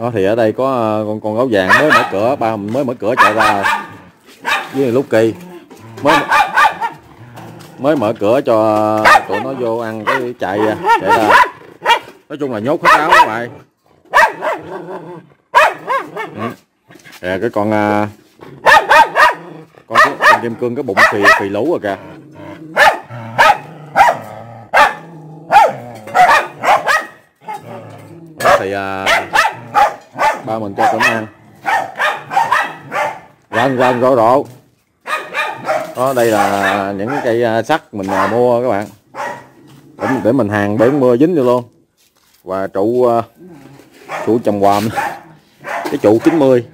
đó thì ở đây có ờ, con con gấu vàng mới mở cửa ba mới mở cửa chạy ra. Với lúc kỳ mới mới mở cửa cho ờ, tụi nó vô ăn cái chạy chạy ra. Nói chung là nhốt hết áo các bạn ừ. à, cái con à, con, con kim cương cái bụng phì phì lú rồi kìa. Đó thì à, ba mình cho tụi nó ăn rần rần rộ rộ đó đây là những cây à, sắt mình à, mua các bạn. Để, để mình hàng bể mưa dính vô luôn. Và trụ à, trụ trầm hoàm cái trụ 90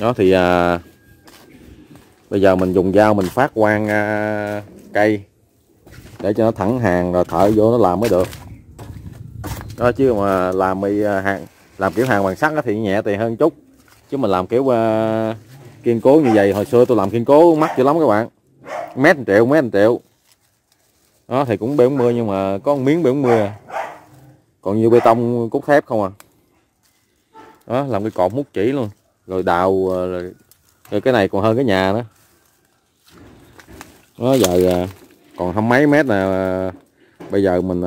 đó thì à, bây giờ mình dùng dao mình phát quang à, cây để cho nó thẳng hàng rồi thở vô nó làm mới được đó chứ mà làm mì à, hàng làm kiểu hàng bằng sắt thì nhẹ tiền hơn chút. Chứ mình làm kiểu uh, kiên cố như vậy hồi xưa tôi làm kiên cố mắc dữ lắm các bạn. Mét một triệu mét một triệu. Đó thì cũng 70 nhưng mà có một miếng 70 à. còn như bê tông cốt thép không à. Đó làm cái cột mút chỉ luôn. Rồi đào à, rồi, rồi cái này còn hơn cái nhà nữa. Đó giờ còn không mấy mét là bây giờ mình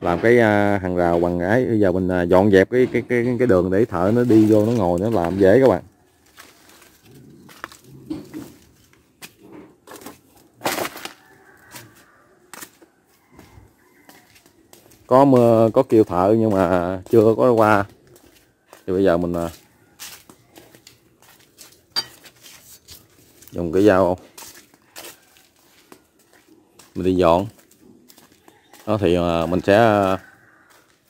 làm cái à, hàng rào bằng ấy bây giờ mình à, dọn dẹp cái cái cái cái đường để thợ nó đi vô nó ngồi nó làm dễ các bạn. Có mưa, có kêu thợ nhưng mà chưa có qua. Thì bây giờ mình à, dùng cái dao. Mình đi dọn đó thì ờ, mình sẽ ờ,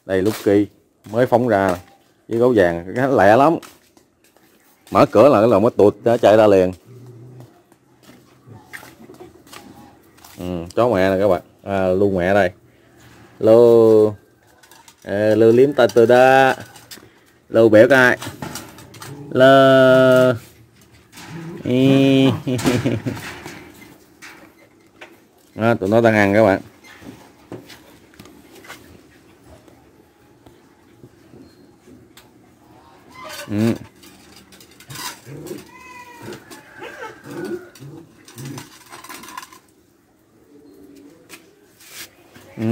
đây lúc kỳ mới phóng ra với gấu vàng. Cái lẹ lắm. Mở cửa là cái lồng nó tụt nó chạy ra liền. Ừ, chó mẹ này các bạn. À, lu mẹ đây. Lô à, lu liếm ta từ đó lu biểu coi lơ à, tụi nó đang ăn các bạn. Ừ. Ừ.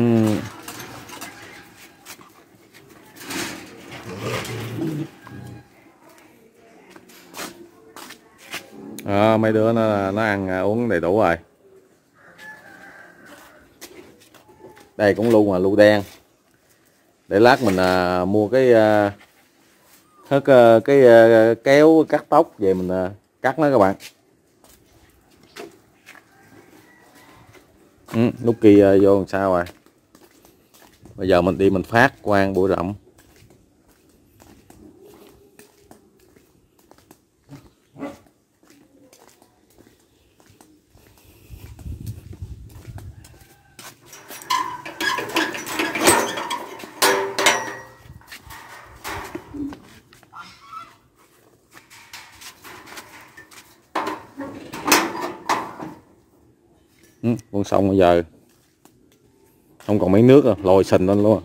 À, mấy đứa nó nó ăn à, uống đầy đủ rồi đây cũng luôn mà lưu đen để lát mình à, mua cái à, hết ờ, cái, ờ, kéo cắt tóc về mình ờ, cắt nó các bạn. Ừ, lúc kia vô làm sao rồi? Bây giờ mình đi mình phát quang bụi rậm. Xong bây giờ. Không còn mấy nước rồi lồi sình lên luôn.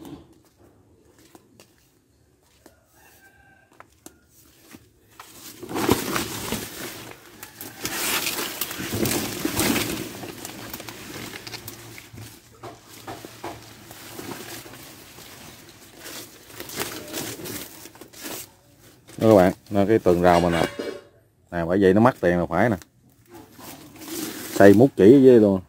Đó các bạn, nó cái tường rào mình nè. Nè, bởi vậy nó mắc tiền là phải nè. Xây mút chỉ với luôn.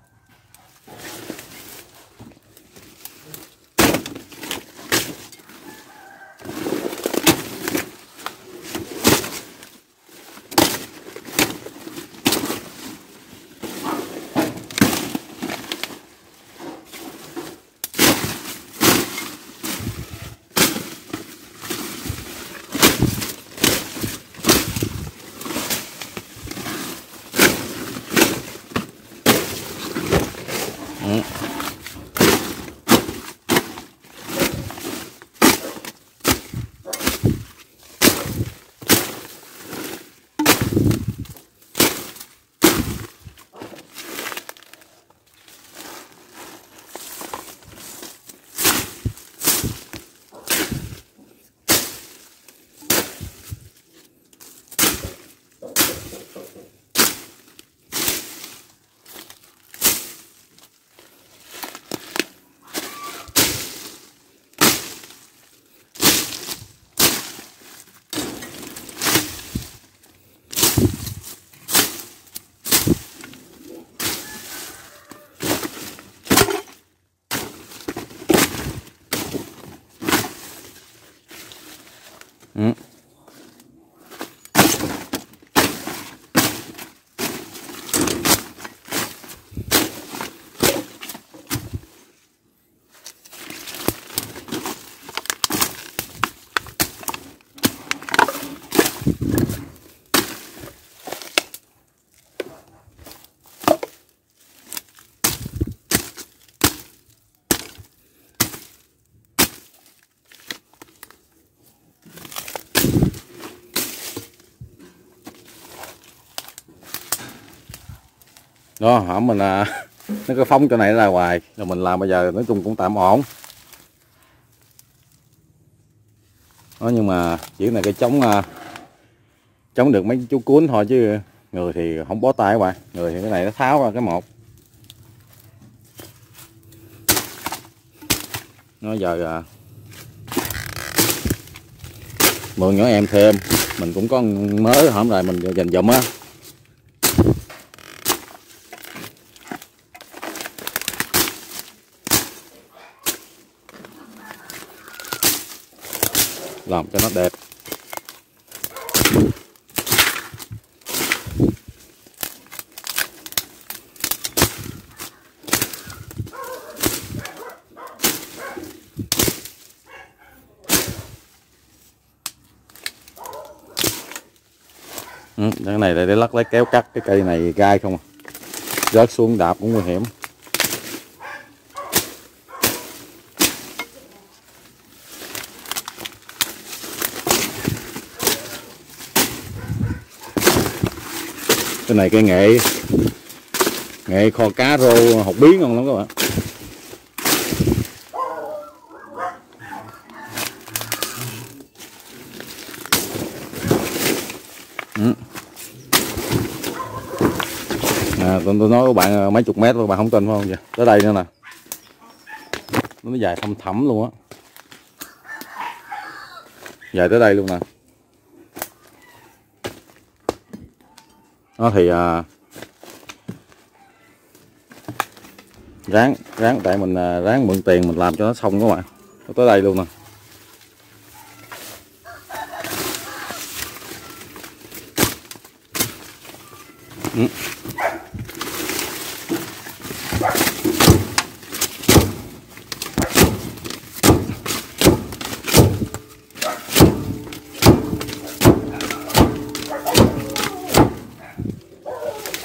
Ừ. đó hỏng mình à, nó cứ phóng chỗ này ra hoài. Rồi mình làm bây giờ nói chung cũng tạm ổn. Đó nhưng mà chỉ này cái chống à, chống được mấy chú cuốn thôi chứ người thì không bó tay các bạn người thì cái này nó tháo ra cái một. Nó giờ à, mượn nhỏ em thêm. Mình cũng có mới hổm rồi mình dành dụm á. Làm cho nó đẹp. Ừ, cái này để lắc lấy kéo cắt cái cây này gai không à. Rớt xuống đạp cũng nguy hiểm. Cái này cái nghệ nghệ kho cá rô học biến ngon lắm các bạn. Ừ. à, tôi, tôi nói các bạn mấy chục mét các bạn không tin phải không? Vậy tới đây nữa nè. Nó dài thâm thẳm luôn á. Dài tới đây luôn nè. Nó thì à, ráng ráng tại mình à, ráng mượn tiền mình làm cho nó xong các bạn nó tới đây luôn nè ừ.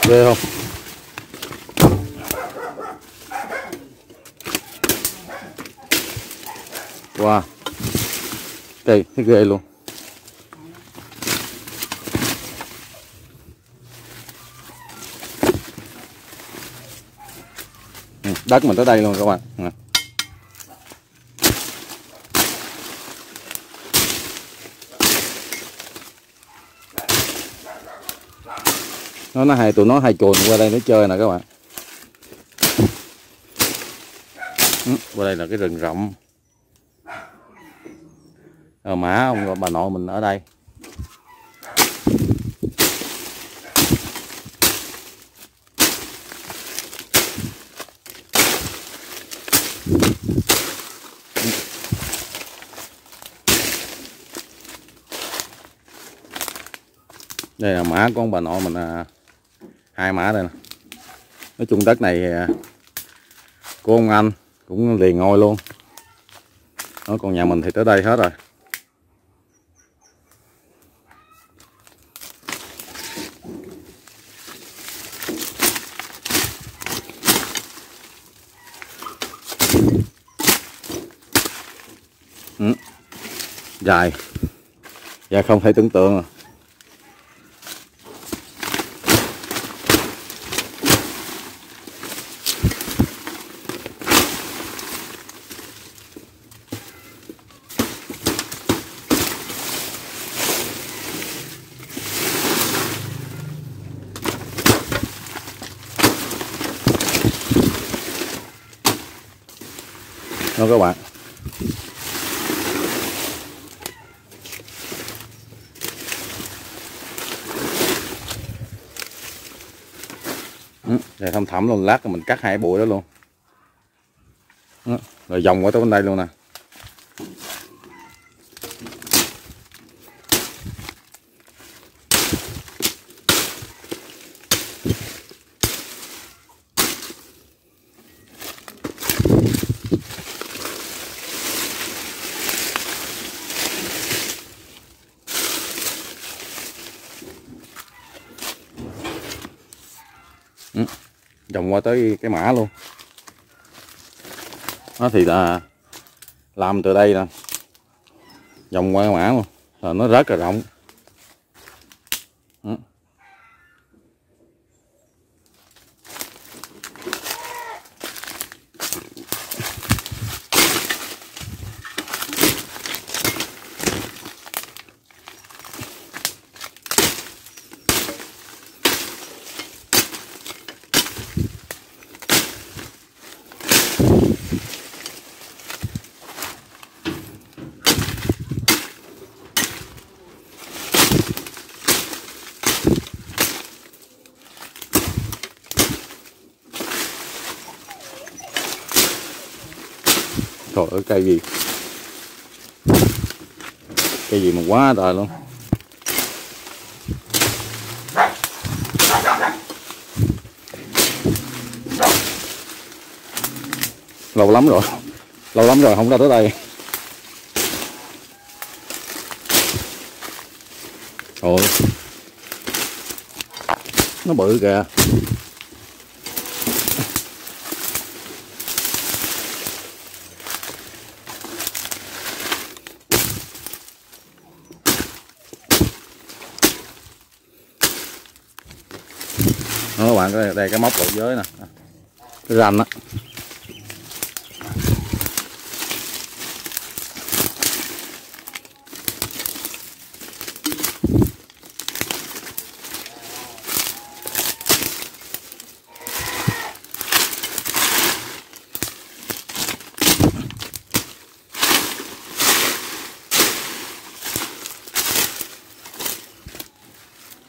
ghê không wow đây thấy ghê luôn. Ừ, đất mình tới đây luôn các bạn. Nè. nó nó hai tụi nó hai chuồn qua đây nó chơi nè các bạn. Ừ, qua đây là cái rừng rộng à, mã ông bà nội mình ở đây. Đây là mã của ông bà nội mình à, hai mã đây nè. Nói chung đất này à, của ông anh cũng liền ngôi luôn. Đó, còn nhà mình thì tới đây hết rồi. Dài và không thể tưởng tượng à. đó các bạn. Ừ, thẳm luôn lát mình cắt hai bụi đó luôn. Rồi vòng qua tới bên đây luôn nè ừ. vòng qua tới cái mã luôn. Nó thì là làm từ đây nè. Vòng qua cái mã luôn. Là nó rất là rộng. Trời cây gì? Cây gì mà quá trời luôn. Lâu lắm rồi. Lâu lắm rồi không ra tới đây. Ôi Nó bự kìa. Bạn đây, đây cái móc lộ giới nè. Cái ranh á.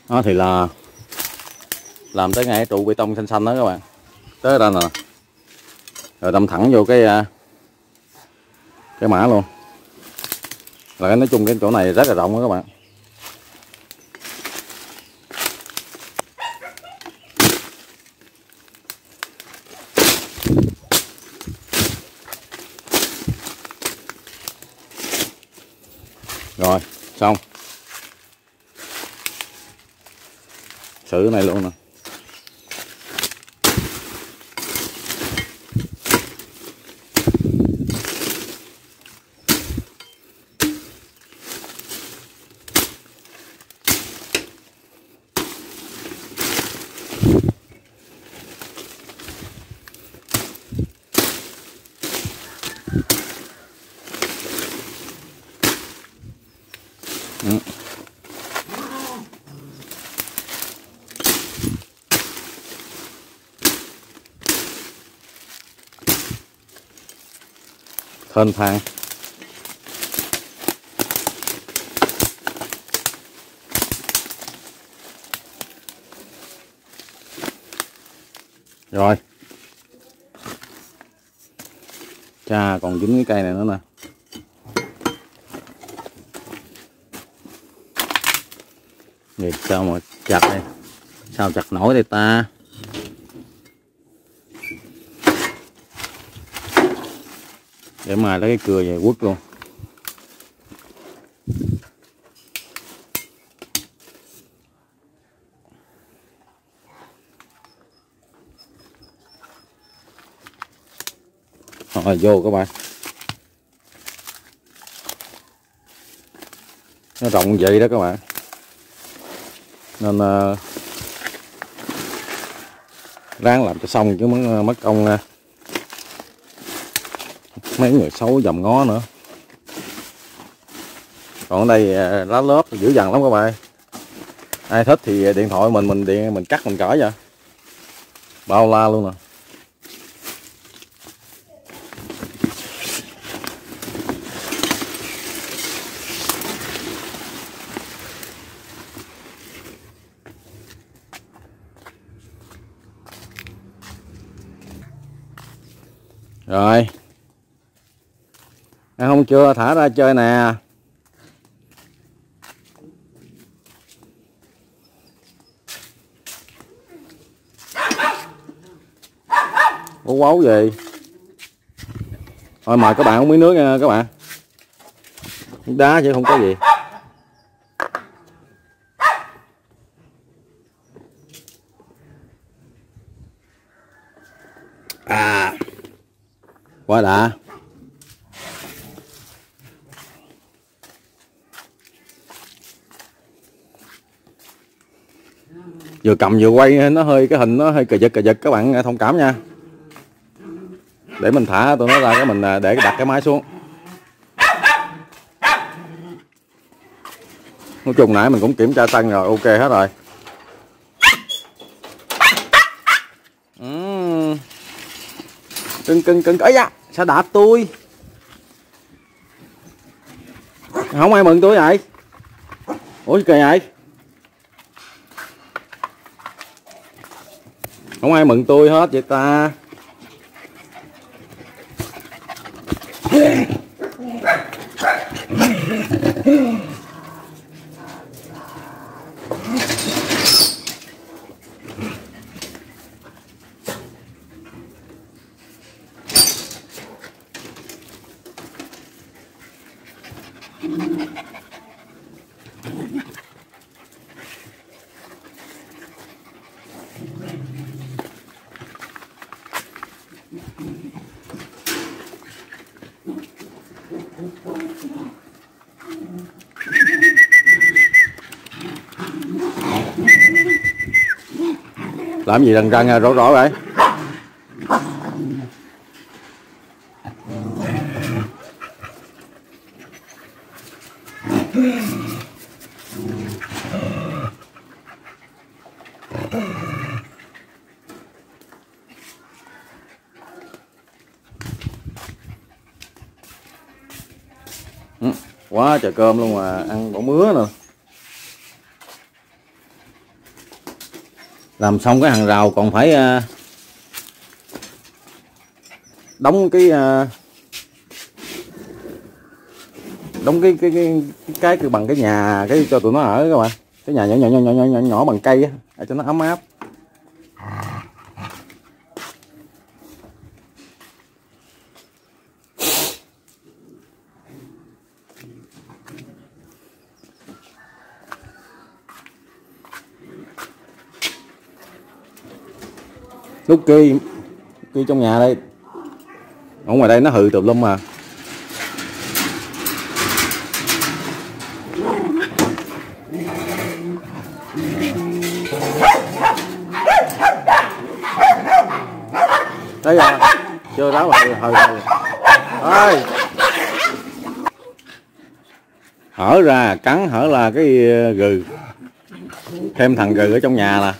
Đó thì là làm tới ngay trụ bê tông xanh xanh đó các bạn. Tới đây nè. Rồi đâm thẳng vô cái à, cái mã luôn. Là nói chung cái chỗ này rất là rộng đó các bạn. Rồi, xong. Xử cái này luôn nè. Thên thang rồi. Cha còn dính cái cây này nữa nè. Vậy sao mà chặt đây? Sao chặt nổi đây ta? Để mà lấy cái cưa về quất luôn. Rồi vô các bạn. Nó rộng vậy đó các bạn. Nên uh, ráng làm cho xong chứ mất công uh, mấy người xấu dầm ngó nữa. Còn ở đây à, lá lớp dữ dằn lắm các bạn. Ai thích thì à, điện thoại mình mình điện, mình cắt, mình cởi vậy. Bao la luôn nè à. Xong chưa thả ra chơi nè. Bố quấu gì? Thôi mời các bạn uống miếng nước nha các bạn. Đá chứ không có gì. À. Quá đã. Vừa cầm vừa quay, nó hơi, cái hình nó hơi cà giật cà giật. Các bạn thông cảm nha. Để mình thả tụi nó ra, cái mình à, để đặt cái máy xuống. Nói chung nãy mình cũng kiểm tra xăng rồi, ok hết rồi. Uhm. cưng cưng cưng. Ấy da, sao đạp tôi? Không ai mừng tôi vậy ủa kỳ vậy không ai mừng tôi hết vậy ta. Làm gì đằng răng rõ rõ vậy? Ừ, quá trời cơm luôn mà, ăn bổ mứa nữa. Làm xong cái hàng rào còn phải ờ, đóng cái ờ, đóng cái cái cái cái, cái bằng cái nhà cái cho tụi nó ở các bạn. Cái nhà nhỏ nhỏ nhỏ nhỏ nhỏ nhỏ bằng cây á cho nó ấm áp. Nút kia kia trong nhà đây. Ở ngoài đây nó hư tùm lum mà. Đấy rồi chưa đó rồi hừ hừ ơi hở ra, cắn hở là cái ờ, gừ. Thêm thằng gừ ở trong nhà là,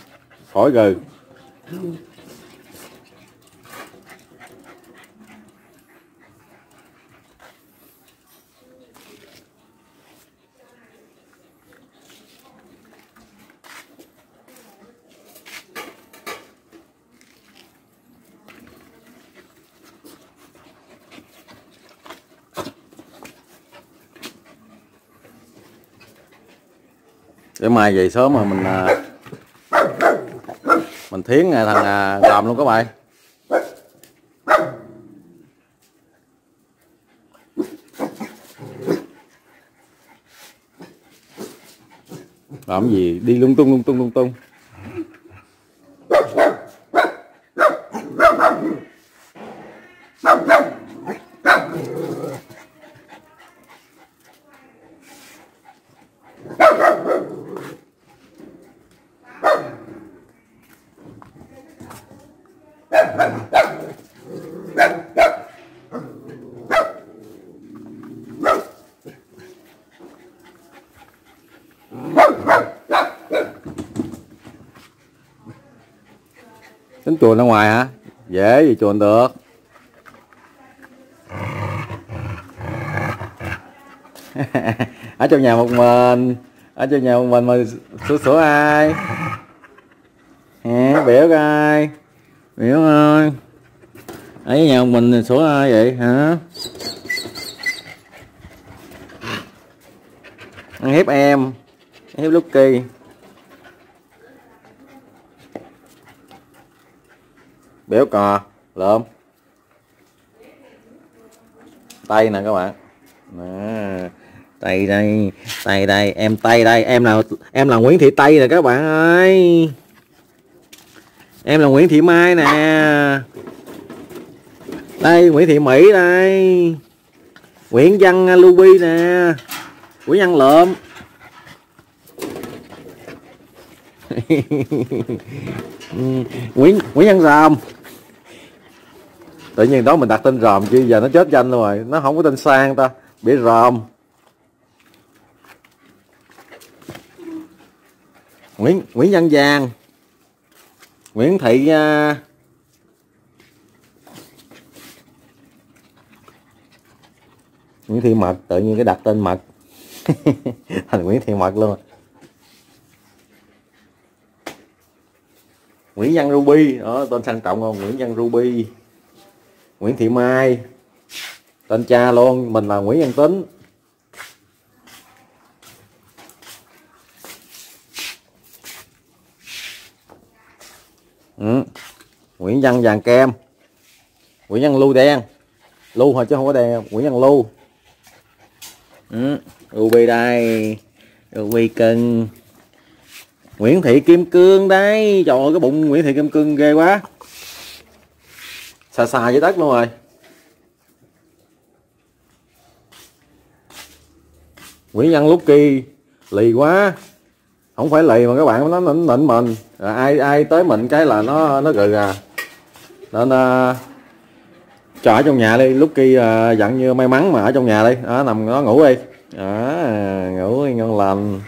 khỏi gừ. Để mai về sớm mà mình à, mình thiến à, thằng à, làm luôn các bạn. Làm gì? Đi lung tung lung tung lung tung tính chuồn ra ngoài hả? Dễ gì chuồn được. Ở trong nhà một mình. Ở trong nhà một mình mà sửa sửa ai? Hả? Biểu ai? Biểu ơi. Ở nhà một mình sửa ai vậy? Hả? Ăn hiếp em. Hiếp Lucky. Béo cò lượm tay nè các bạn. Nè tay đây tay đây, em tay đây. Em là em là Nguyễn Thị Tây nè các bạn ơi. Em là Nguyễn Thị Mai nè. Đây, Nguyễn Thị Mỹ đây. Nguyễn Văn Luby nè. Nguyễn Văn Lượm Nguyễn Nguyễn Văn Ròm tự nhiên đó mình đặt tên Ròm chứ giờ nó chết danh luôn rồi. Nó không có tên sang ta bị Ròm. Nguyễn Nguyễn Văn Giang. Nguyễn Thị uh, Nguyễn Thị Mật tự nhiên cái đặt tên Mật. Thành Nguyễn Thị Mật luôn. Nguyễn Văn Ruby đó tên sang trọng không? Nguyễn Văn Ruby. Nguyễn Thị Mai. Tên cha luôn, mình là Nguyễn Văn Tính. Ừ. Nguyễn Văn vàng kem. Nguyễn Văn Lưu đen. Lưu thôi chứ không có đen. Nguyễn Văn Lưu. Ừ. Ruby đây Ruby cưng Nguyễn Thị Kim Cương đấy. Trời ơi, cái bụng Nguyễn Thị Kim Cương ghê quá. Xà xà với đất luôn rồi. Nguyễn Văn Lúc Kỳ lì quá không phải lì mà các bạn nó nịnh nịnh mình. Rồi ai ai tới mình cái là nó nó gừ à. Nên uh, cho ở trong nhà đi lúc kia à, uh, dặn như may mắn mà ở trong nhà đi. Đó, nằm nó ngủ đi. Đó, ngủ đi ngon lành.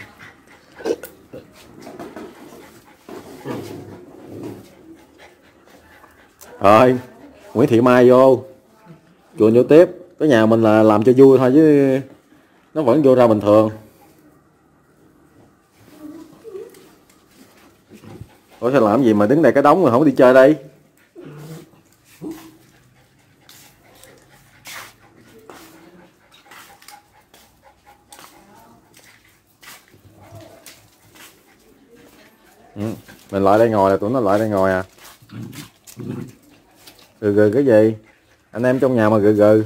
Rồi. Nguyễn Thị Mai vô. Chùa vô tiếp. Cái nhà mình là làm cho vui thôi chứ nó vẫn vô ra bình thường. Ủa, sao làm gì mà đứng đây cái đóng mà không đi chơi đây? Ừ. mình lại đây ngồi là tụi nó lại đây ngồi à gừ gừ cái gì? Anh em trong nhà mà gừ gừ.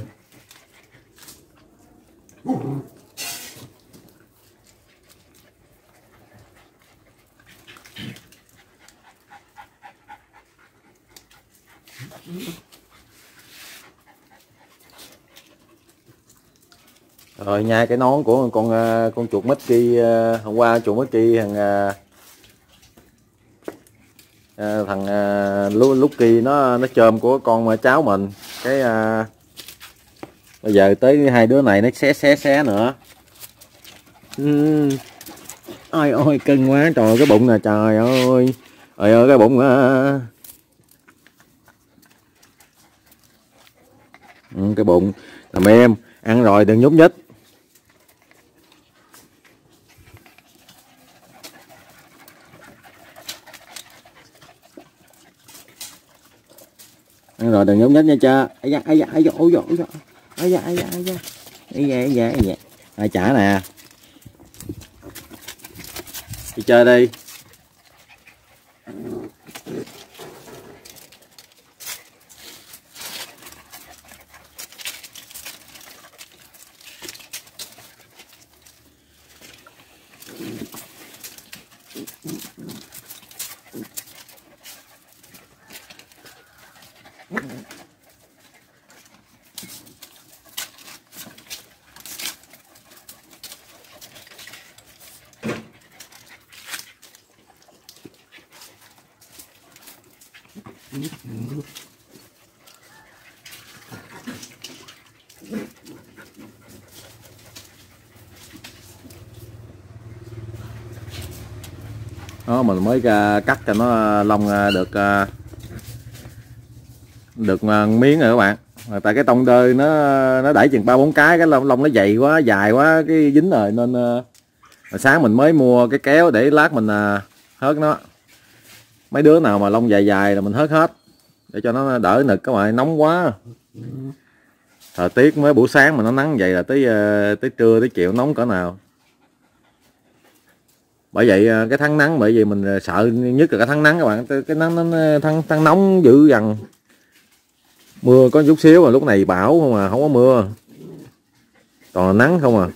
Rồi, nhai cái nón của con ờ, con chuột mít kia ờ, hôm qua chuột mít kia thằng ờ, ờ, thằng uh, Lucky nó nó chôm của con cháu mình. Cái uh, bây giờ tới hai đứa này nó xé xé xé nữa. Ôi ôi cưng quá trời cái bụng nè trời ơi. Trời ơi cái bụng à. ừ, cái bụng. Làm em ăn rồi đừng nhúc nhích Đúng rồi đừng nhúc nhích nha cha. Ấy da ấy da ấy da, ôi da ôi da ấy da ấy da ấy da. Ấy da ấy da ấy da. Ai trả nè. Đi chơi đi đó mình mới à, cắt cho nó lông à, được à, được miếng rồi các bạn. Tại cái tông đơi nó nó đẩy chừng ba bốn cái cái lông lông nó dày quá, dài quá, cái dính rồi, nên sáng mình mới mua cái kéo để lát mình hớt nó. Mấy đứa nào mà lông dài dài là mình hớt hết, để cho nó đỡ nực các bạn, nóng quá. Thời tiết mới buổi sáng mà nó nắng vậy là tới tới trưa, tới chiều nóng cỡ nào bởi vậy à, cái tháng nắng, bởi vì mình à, sợ nhất là cái tháng nắng các bạn. Cái nắng nó à, tháng tháng nóng dữ dằn. Mưa có chút xíu mà lúc này bão không à không có mưa. Toàn là nắng không à.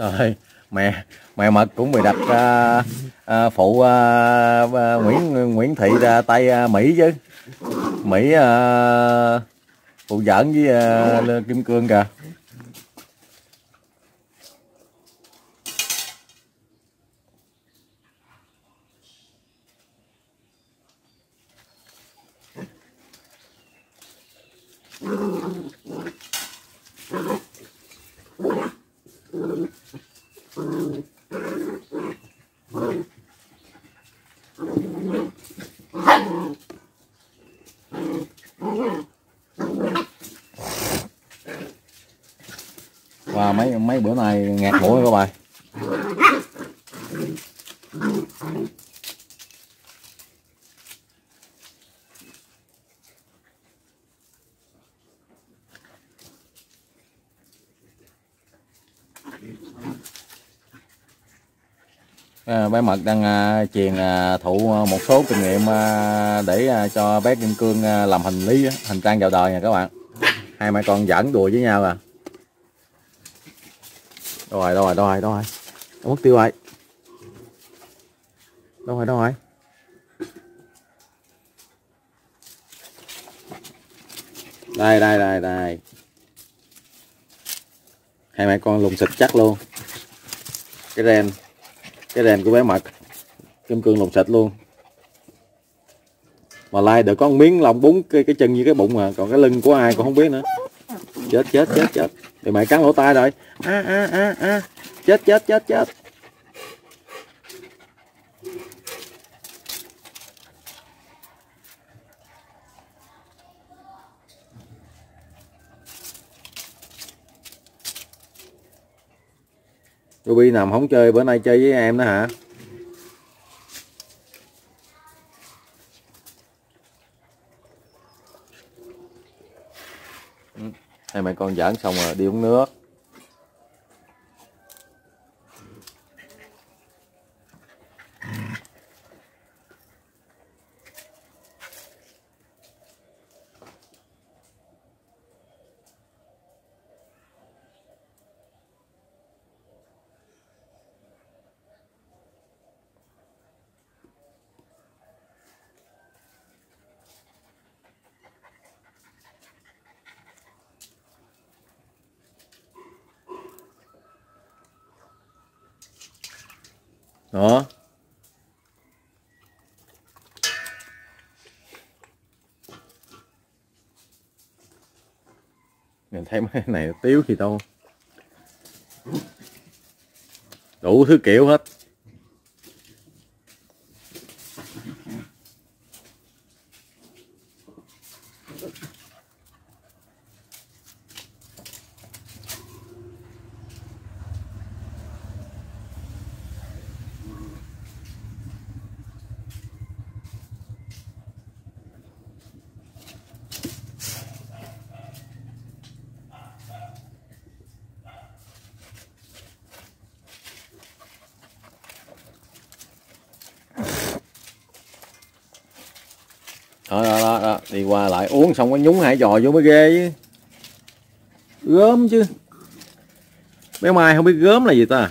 Rồi mẹ mẹ mật cũng bị đặt uh, uh, phụ uh, uh, Nguyễn Nguyễn Thị ra tay uh, Mỹ chứ. Mỹ uh, phụ giỡn với uh, Kim Cương kìa và mấy mấy bữa nay ngạt mũi các bạn À, bé mật đang à, truyền à, thụ à, một số kinh nghiệm à, để à, cho bé kim cương à, làm hình lý hình trang vào đời nha các bạn. Hai mẹ con giỡn đùa với nhau à. Đâu rồi đâu rồi đâu rồi đâu rồi đâu mất tiêu rồi. Đâu rồi đâu rồi đây đây đây đây. Hai mẹ con lùng xịt chắc luôn. Cái ren cái đèn của bé mặt kim cương lồng sạch luôn. Mà lai được có một miếng lòng bún, cái cái chân như cái bụng mà, còn cái lưng của ai còn không biết nữa. Chết chết chết chết. Thì mày cắn lỗ tai rồi. A a a a. Chết chết chết chết. Ruby nằm không chơi, bữa nay chơi với em đó hả? Ừ, hai mẹ con giỡn xong rồi, đi uống nước. Đó. Mình thấy mấy này tiếu gì đâu đủ thứ kiểu hết. Đó, đó, đó, đó. đi qua lại. Uống xong có nhúng hai giò vô mới ghê chứ. Gớm chứ. Bé mai không biết gớm là gì ta?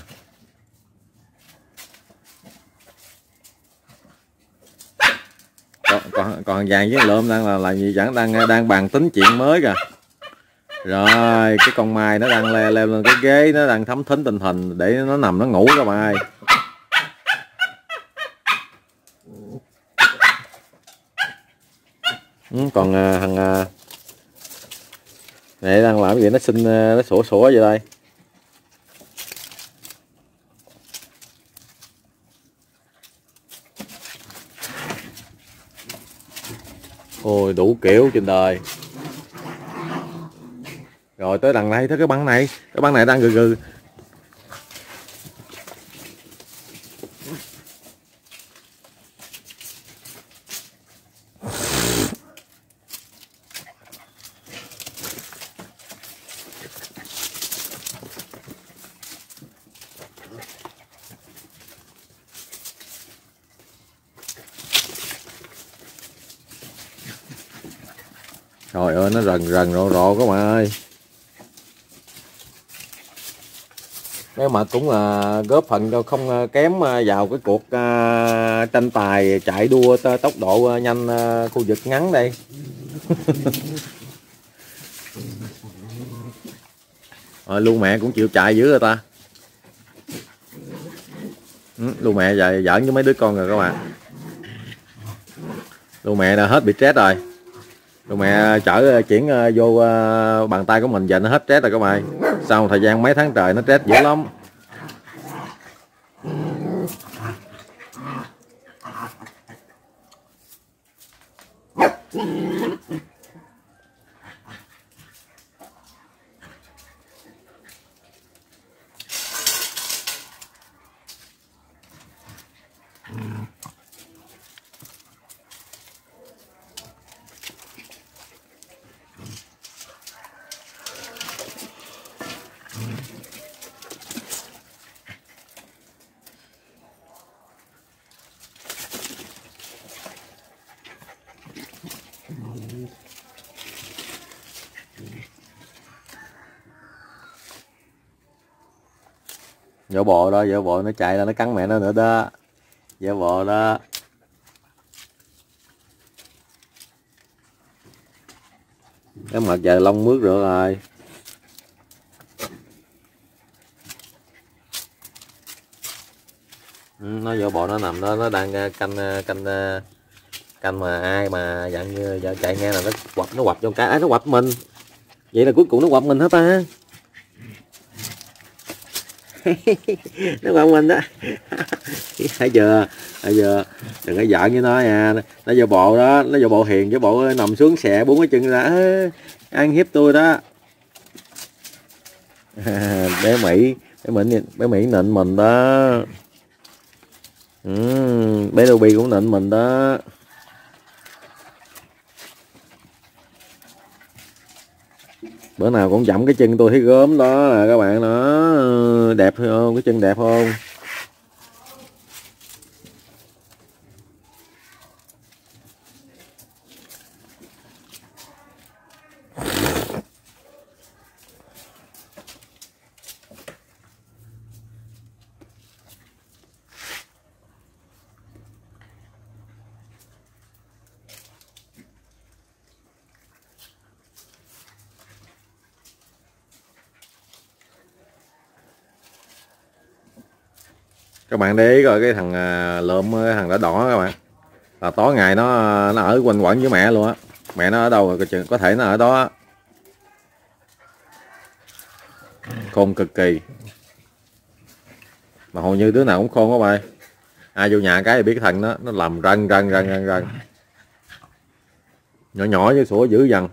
Còn còn, còn vàng với lượm đang là là gì? Chẳng đang đang bàn tính chuyện mới kìa. Rồi cái con mai nó đang leo leo lên cái ghế nó đang thấm thính tình hình để nó nằm nó ngủ các bạn ơi. Ừ, còn à, thằng à, này đang làm gì? Nó xin à, nó sủa sủa vậy đây. Ôi đủ kiểu trên đời. Rồi tới đằng này thấy cái băng này. Cái băng này đang gừ gừ trời ơi nó rần rần rộ rộ các bạn ơi. Nếu mà cũng là góp phần đâu không à, kém à, vào cái cuộc à, tranh tài chạy đua tốc độ nhanh khu vực ngắn đây. À, lưu mẹ cũng chịu chạy dữ rồi ta. Ừ, mẹ giỡn với mấy đứa con rồi các bạn. Lưu mẹ đã hết bị stress rồi rồi mẹ, chở ờ, chuyển ờ, vô ờ, bàn tay của mình, giờ nó hết stress rồi các bạn. Sau một thời gian mấy tháng trời nó stress dữ lắm. Bộ bò đó giả bò nó chạy ra nó cắn mẹ nó nữa đó. Giả bò đó. Cái mặt giờ lông mướt rồi rồi ừ, nó vô bò nó nằm đó, nó đang ờ, canh ờ, canh ờ, canh mà ai mà dạng như dạ, chạy nghe là nó quặp nó quặp trong cái à, nó quặp mình. Vậy là cuối cùng nó quặp mình hết ta? Nó quăng mình đó. Thấy chưa thấy chưa đừng có giỡn với nó nha. Nó vô bộ đó nó vô bộ hiền chứ bộ nằm xuống xẹ bốn cái chân ra. Ăn hiếp tôi đó. Bé mỹ bé mỹ bé mỹ nịnh mình đó. Ừ, bé ruby cũng nịnh mình đó. Bữa nào cũng chậm cái chân tôi thấy gớm đó là các bạn nó đẹp không? Cái chân đẹp không? Các bạn để ý coi, cái thằng à, lượm cái thằng đỏ đỏ các bạn. Là tối ngày nó nó ở quanh quẩn với mẹ luôn á. Mẹ nó ở đâu rồi có thể nó ở đó khôn cực kỳ. Mà hầu như đứa nào cũng khôn các bạn ai vô nhà cái thì biết cái thằng nó nó làm răng răng răng răng răng. Nhỏ nhỏ với sủa dữ dằn.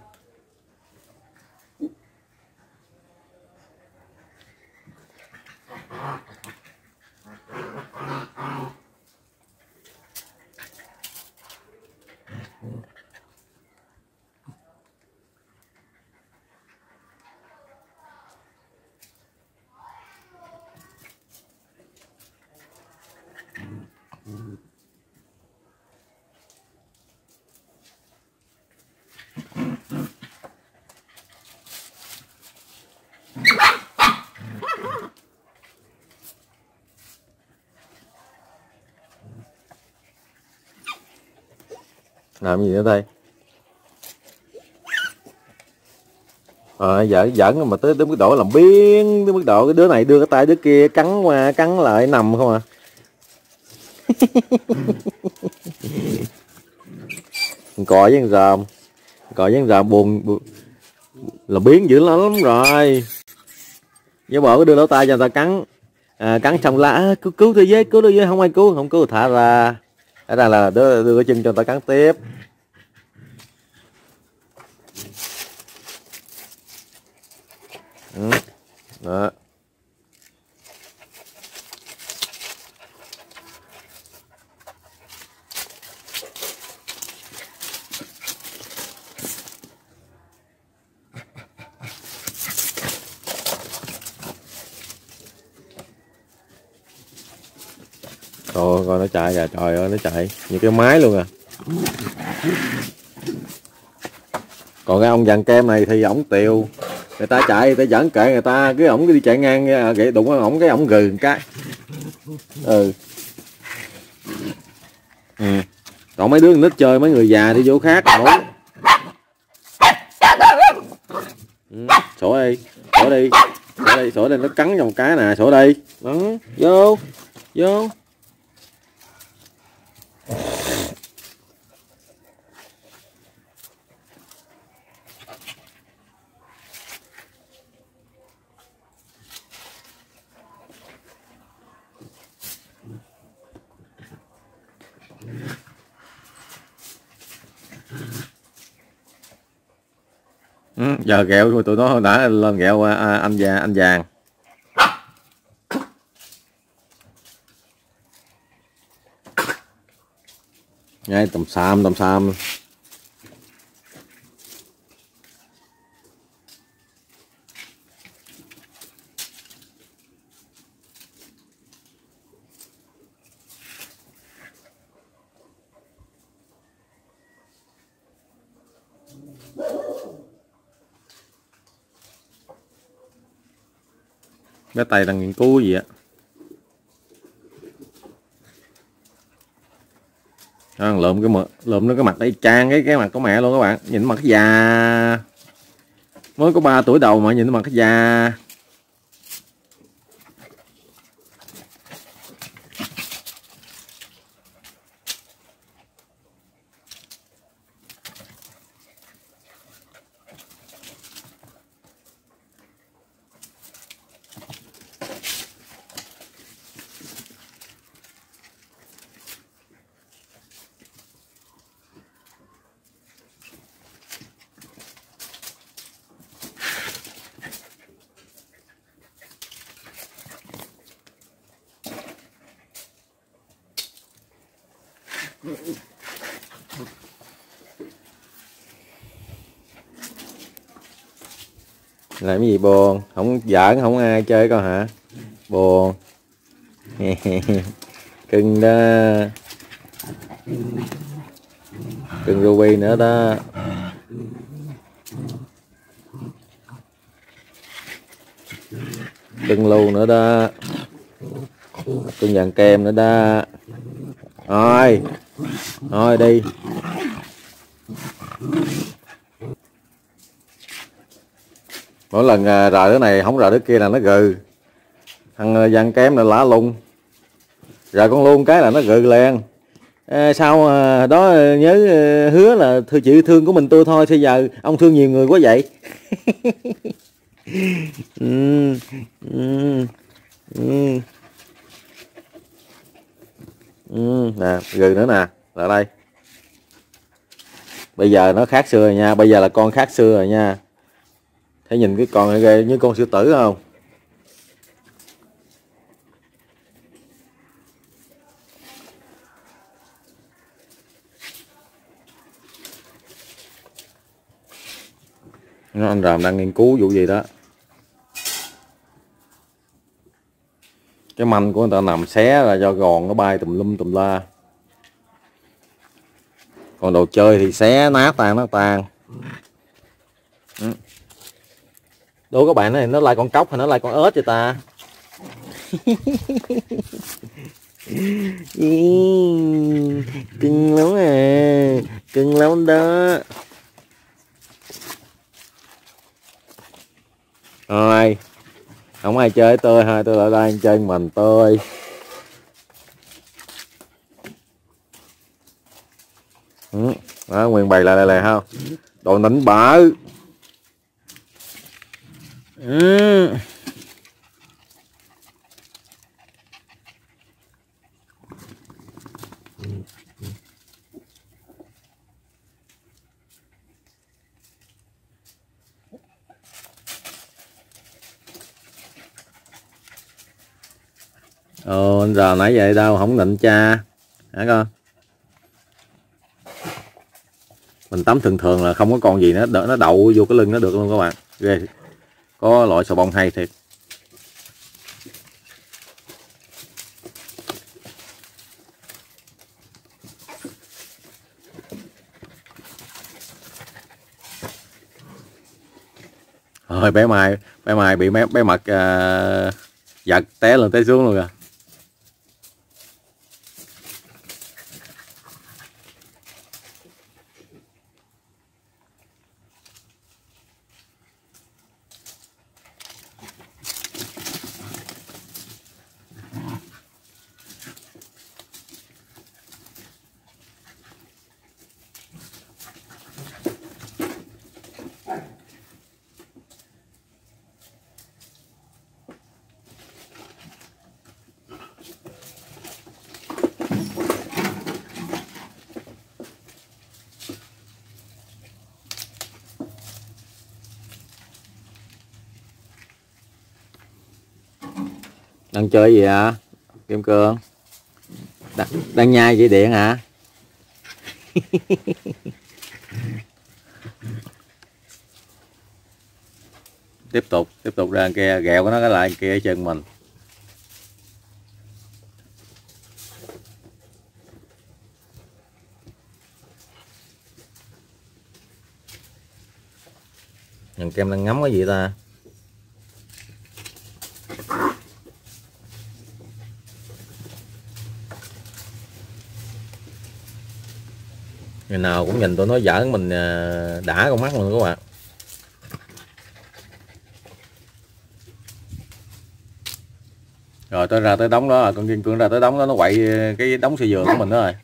Làm gì nữa đây? À giỡn giỡn mà tới tới mức độ làm biến tới mức độ cái đứa này đưa cái tay đứa kia cắn qua cắn lại nằm không à? Cò với con ròm cò với con ròm buồn, buồn là biến dữ lắm, rồi. Với bỏ cái đưa lỗ tay cho người ta cắn. À, cắn xong là cứu cứu tôi với cứu tôi với không ai cứu không cứu thả ra cái này là đưa, đưa cái chân cho người ta cắn tiếp ừ. đó Trời coi nó chạy kìa, trời ơi nó chạy như cái máy luôn à. còn cái ông dàn kem này thì ổng tiều. Người ta chạy người ta dẫn kệ người ta cứ ổng đi chạy ngang à, vậy đụng ổng cái ổng gừ cái. Ừ. Ừ. Còn mấy đứa nít chơi mấy người già đi vô khác rồi ừ, sổ đi sổ đi sổ đi sổ đây nó cắn vào cái nè sổ đi. Đó vô vô. Ừ, giờ ghẹo tụi nó đã lên ghẹo à, à, anh già anh vàng ngay tầm xàm tầm xàm cái tay đang nghiên cứu gì á? À, lượm cái mực lượm nó cái mặt đây trang cái cái mặt của mẹ luôn các bạn. Nhìn mặt già mới có 3 tuổi đầu mà nhìn mặt cái già làm cái gì buồn. Không giỡn, không ai chơi con hả? Buồn. Cưng đó. Cưng ruby nữa đó. Cưng lưu nữa đó. Cưng vàng kem nữa đó. Rồi. Thôi đi. Mỗi lần à, rờ đứa này không rờ đứa kia là nó gừ. Thằng à, vàng kém là lá lùng. Rờ con luôn cái là nó gừ liền. À, sau đó à, nhớ hứa là thư chị thương của mình tôi thôi bây giờ ông thương nhiều người quá vậy. Ừ, ừ, ừ. Ừ, nè gừ nữa nè là đây. Bây giờ nó khác xưa rồi nha bây giờ là con khác xưa rồi nha thấy nhìn cái con này ghê, như con sư tử không? Nó anh ràm đang nghiên cứu vụ gì đó. Cái manh của người ta nằm xé là do gòn nó bay tùm lum tùm la. Còn đồ chơi thì xé, nát tan nó tan đố các bạn này nó lại con cóc hay nó lại con ếch vậy ta? Cưng lắm à cưng lắm đó. Rồi không ai chơi tôi hai tôi lại đang chơi mình tôi. Ừ. đó, nguyên bày lại lại lại không? Đồ nỉnh bở ừ. Ồ, anh giờ nãy vậy đâu, không định cha. Hả con? Mình tắm thường thường là không có con gì nó đỡ nó đậu vô cái lưng nó được luôn các bạn. Ghê có loại sò bông hay thiệt. Rồi bé mai bé mai bị bé, bé mặt à, giật té lên té xuống luôn rồi chơi gì hả? Kim cương đang, đang nhai dây điện hả? Tiếp tục tiếp tục ra kia ghẹo của nó cái lại kia chân mình. Thằng kem đang ngắm cái gì ta? Ngày nào cũng nhìn tôi nói giỡn mình à, đã con mắt luôn các bạn. Rồi tôi ra tới đóng đó, con kiên cương ra tới đóng đó, nó quậy cái đóng xe dừa của mình đó rồi.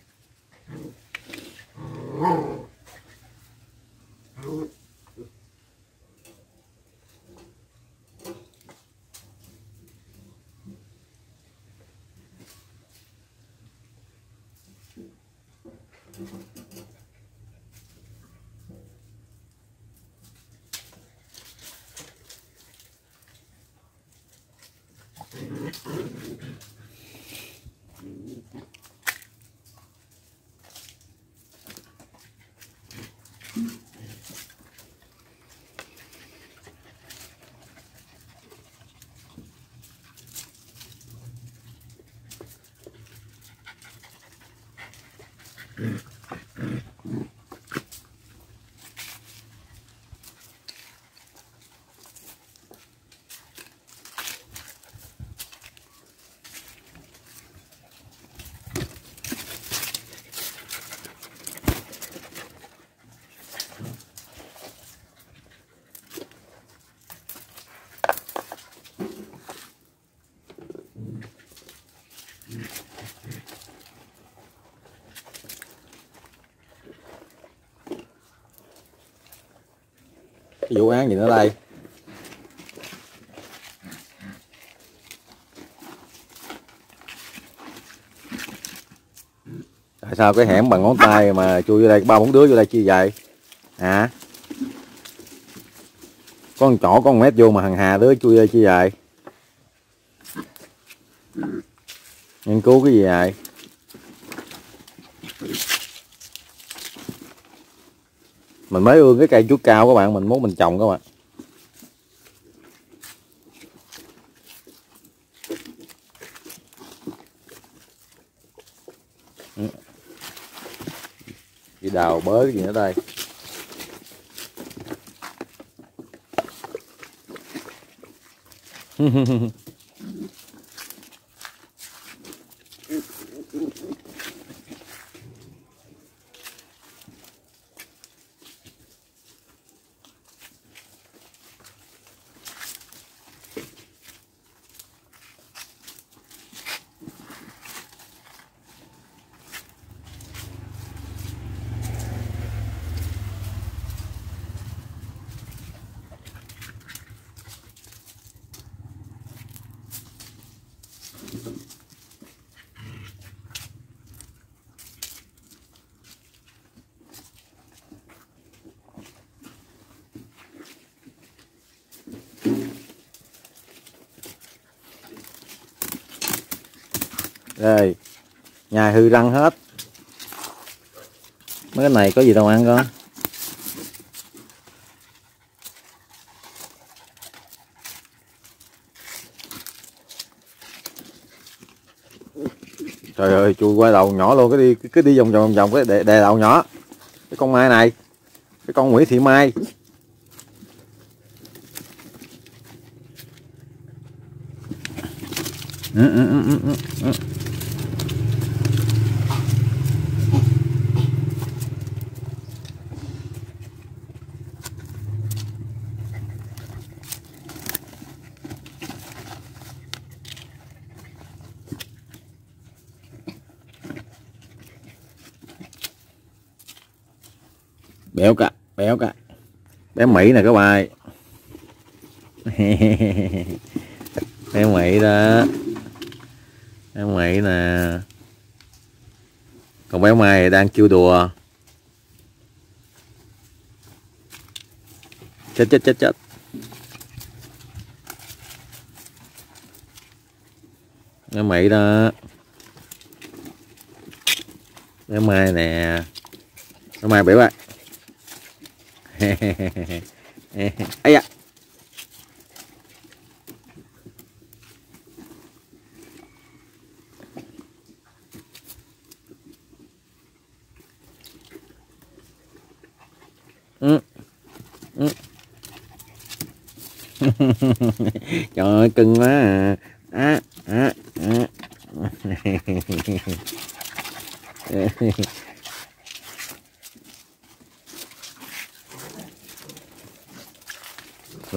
Vụ án gì nữa đây? Tại sao cái hẻm bằng ngón tay mà chui vô đây, ba bốn đứa vô đây chi vậy? Hả? À? con chỗ con mét vô mà hàng hà đứa chui đây chi vậy? Nghiên cứu cái gì vậy? Mình mới ương cái cây chuối cao các bạn, mình muốn mình trồng các bạn. Ừ. Đi đào bới cái gì nữa đây? rồi. Nhà hư răng hết. Mấy cái này có gì đâu ăn con. Trời ơi chui qua đầu nhỏ luôn cái đi cứ đi vòng vòng vòng cái đè, đè đầu nhỏ. Cái con mai này cái con nguyễn thị mai. Ừ, ừ, ừ, ừ, ừ. ừ. Bé mỹ nè, các bạn bé mỹ đó. Bé mỹ nè. Còn béo mai đang kêu đùa. Chết chết chết chết. Bé mỹ đó. Bé mai nè. Bé mai biểu ơi ấy ạ ừ. Ừ. trời ơi cưng quá à à à, à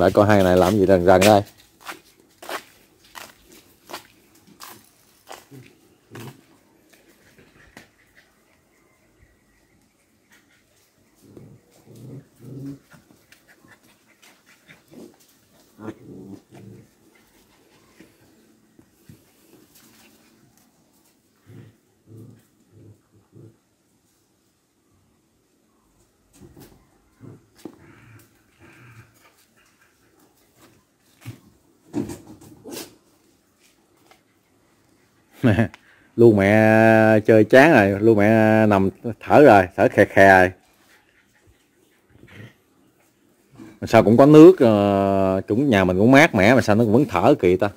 lại coi hai này làm gì rần rần đây. Luôn mẹ chơi chán rồi luôn mẹ nằm thở rồi thở khè khè rồi. Sao cũng có nước uh, nhà mình cũng mát mẻ mà sao nó cũng vẫn thở kỳ ta?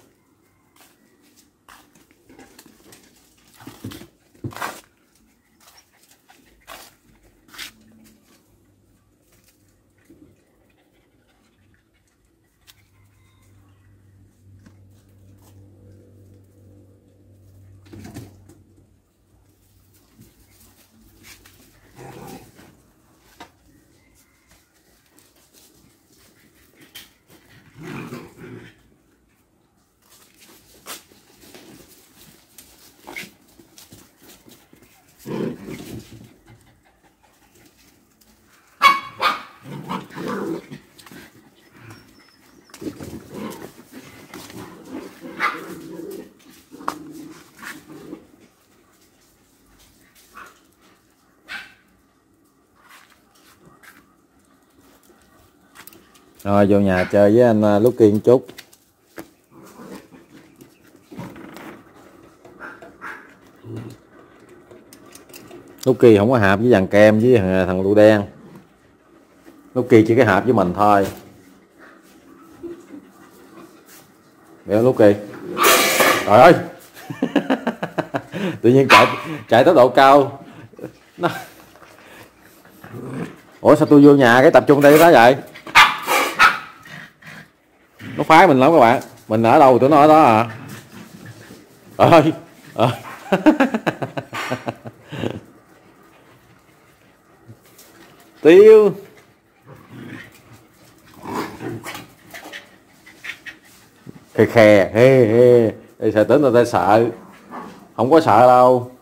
Rồi vô nhà chơi với anh à, lúc kiên chút. Lúc kỳ không có hạp với dàn kem với à, thằng thằng lụ đen. Lúc kỳ chỉ cái hạp với mình thôi. Để lúc kỳ trời ơi! Tự nhiên chạy chạy tốc độ cao. Nó ủa, sao tôi vô nhà cái tập trung đây đó vậy? Phái mình lắm các bạn. Mình ở đâu tụi nó ở đó à? Ơi à. tiêu. Khè khè hê hê. Sợ tính người ta sợ? Không có sợ đâu.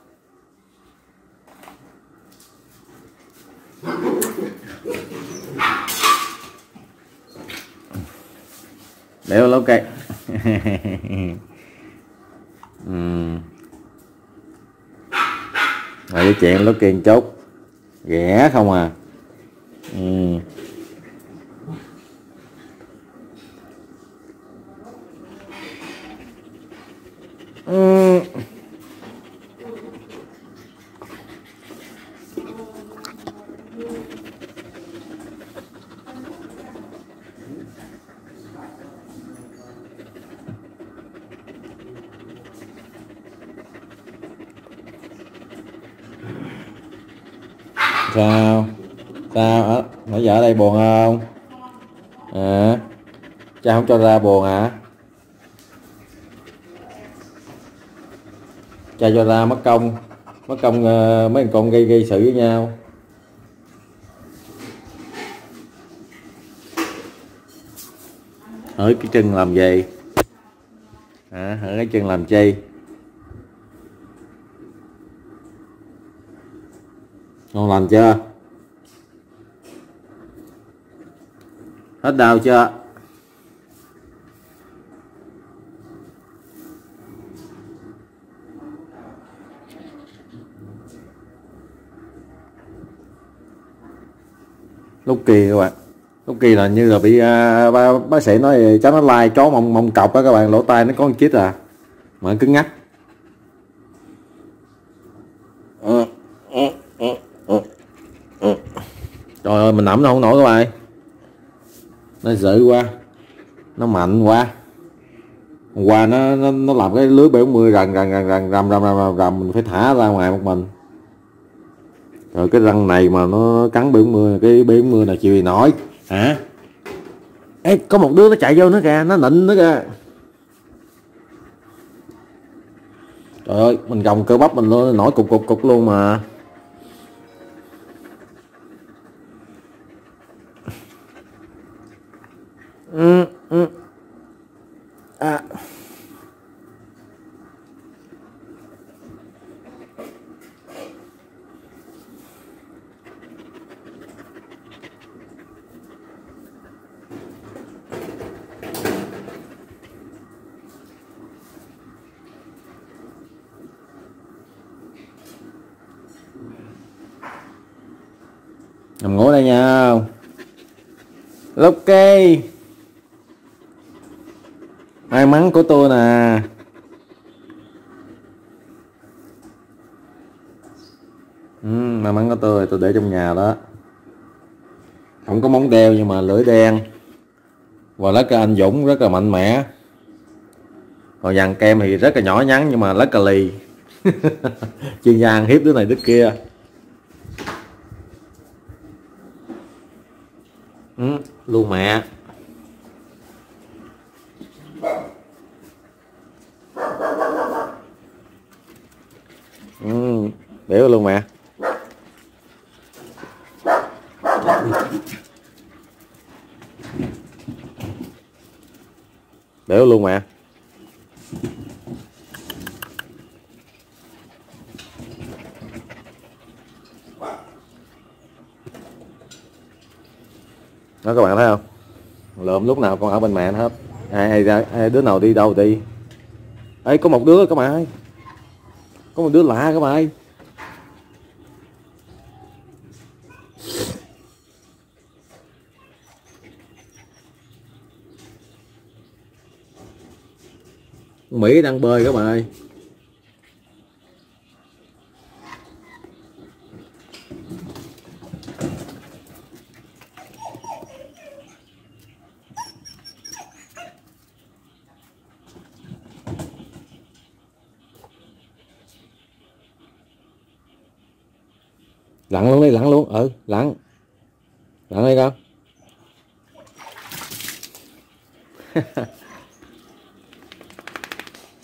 Đeo lâu cây ừ. rồi cái chuyện lúc kiên chốt. Ghẻ không à. Ừ. Ừ. sao sao nãy giờ ở đây buồn à không? À cha không cho ra buồn hả? Cha cho ra mất công. Mất công uh, mấy con gây gây sự với nhau. Hỡi cái chân làm gì? À, hỡi cái chân làm chi? Ngon lành chưa? Hết đau chưa? Lúc kỳ các bạn. Lúc kỳ là như là bị à, bác, bác sĩ nói cháu nó lai chó mông mông cọc á các bạn lỗ tai nó có một chít à. Mà cứ ngắt trời ơi mình ẩm nó không nổi các bạn nó dữ quá. Nó mạnh quá. Qua nó nó, nó làm cái lưới 70 rần rần rần rần rầm rầm rầm rầm mình phải thả ra ngoài một mình. Rồi cái răng này mà nó cắn 70 cái 70 là chịu gì nổi. Hả? Ê, có một đứa nó chạy vô nó kìa nó nịnh nó kìa. Trời ơi mình gồng cơ bắp mình luôn nổi cục cục cục luôn mà. Ừ, ừ. À. nằm ngủ đây nha ok may mắn của tôi nè. Ừ, may mắn của tôi tôi để trong nhà đó. Không có móng đeo nhưng mà lưỡi đen. Và lá cà anh Dũng rất là mạnh mẽ. Còn dàn kem thì rất là nhỏ nhắn nhưng mà lá cà lì. Chuyên gia hiếp đứa này đứa kia. Ừ, luôn mẹ. Ừ, luôn mẹ. Biểu luôn mẹ. Đó các bạn thấy không? Lượm lúc nào con ở bên mẹ nó hết. Ai, ai, ai đứa nào đi đâu đi. Ấy có một đứa các bạn ơi. Có một đứa lạ các bạn ơi. Mỹ đang bơi các bạn ơi lặn luôn đi lặn luôn ừ lặn lặn đi con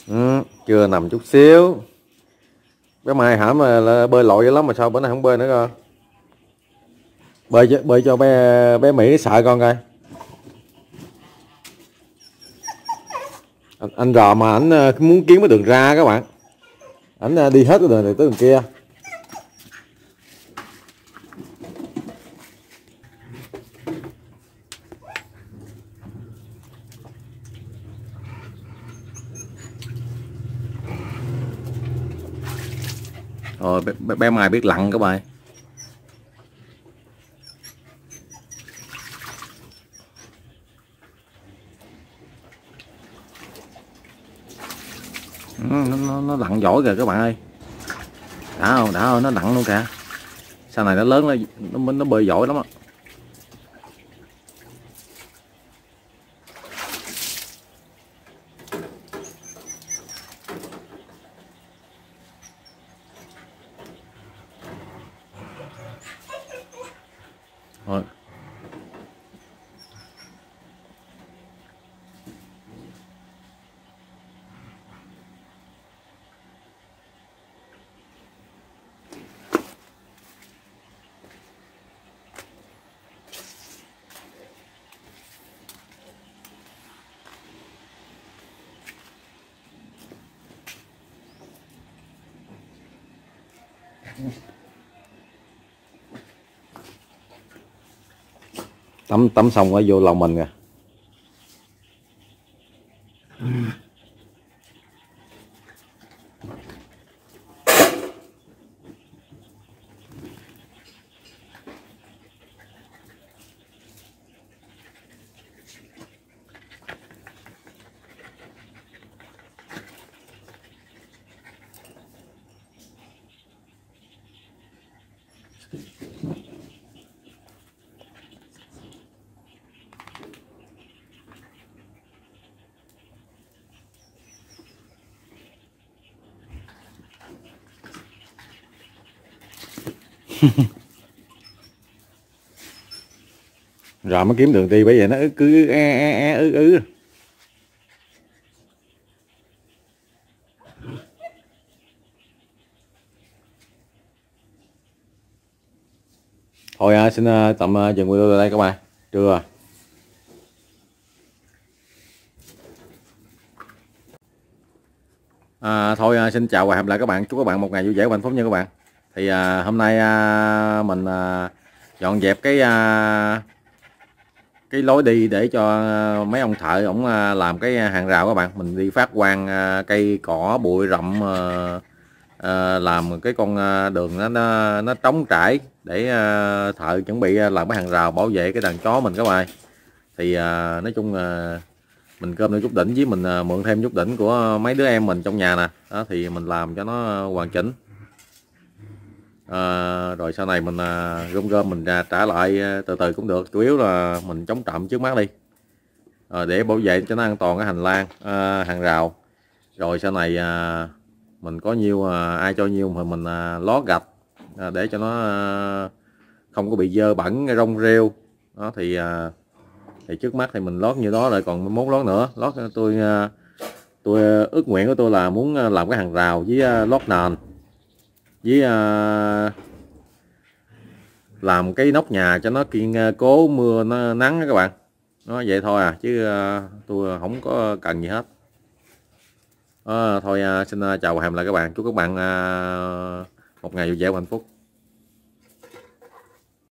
ừ, chưa nằm chút xíu. Bé mai hả mà là bơi lội dữ lắm mà sao bữa nay không bơi nữa con bơi cho, bơi cho bé bé mỹ sợ con coi. Anh, anh rò mà ảnh ờ, muốn kiếm cái đường ra các bạn. Ảnh ờ, đi hết cái đường này tới đường kia. Ờ, rồi bé, bé, mai biết lặn các bạn ừ, nó, nó, nó lặn giỏi kìa các bạn ơi. Đã không đã không nó lặn luôn kìa. Sau này nó lớn nó nó, nó bơi giỏi lắm á. Tắm tắm xong ở vô lòng mình kìa. rồi mới kiếm đường đi bây giờ nó cứ e e e ứ ứ. Thôi à, xin à, tạm à, dừng video tại đây các bạn. Trưa à, thôi à, xin chào và hẹn gặp lại các bạn. Chúc các bạn một ngày vui vẻ và hạnh phúc nha các bạn thì à, hôm nay à, mình à, dọn dẹp cái à, cái lối đi để cho à, mấy ông thợ ổng à, làm cái hàng rào các bạn. Mình đi phát quang à, cây cỏ bụi rậm à, à làm cái con à, đường nó nó, nó trống trải để à, thợ chuẩn bị làm cái hàng rào bảo vệ cái đàn chó mình các bạn. Thì nói chung mình cơm được chút đỉnh với mình mượn thêm chút đỉnh của mấy đứa em mình trong nhà nè. Đó thì mình làm cho nó hoàn chỉnh à, rồi sau này mình à, gom gom mình à, trả lại à, từ từ cũng được. Chủ yếu là mình chống trộm trước mắt đi. À, để bảo vệ cho nó an toàn cái hành lang à, hàng rào. Rồi sau này à, mình có nhiêu à, ai cho nhiêu mà mình à, lót gạch à, để cho nó à, không có bị dơ bẩn rong rêu. Đó thì à, thì trước mắt thì mình lót như đó rồi còn mốt lót nữa. Lót à, tôi à, tôi à, ước nguyện của tôi là muốn à, làm cái hàng rào với lót nền với uh, làm cái nóc nhà cho nó kiên ờ, cố mưa nó nắng đó các bạn. Nó vậy thôi à chứ uh, tôi không có cần gì hết. À, thôi uh, xin uh, chào và hẹn lại các bạn. Chúc các bạn uh, một ngày vui vẻ và hạnh phúc.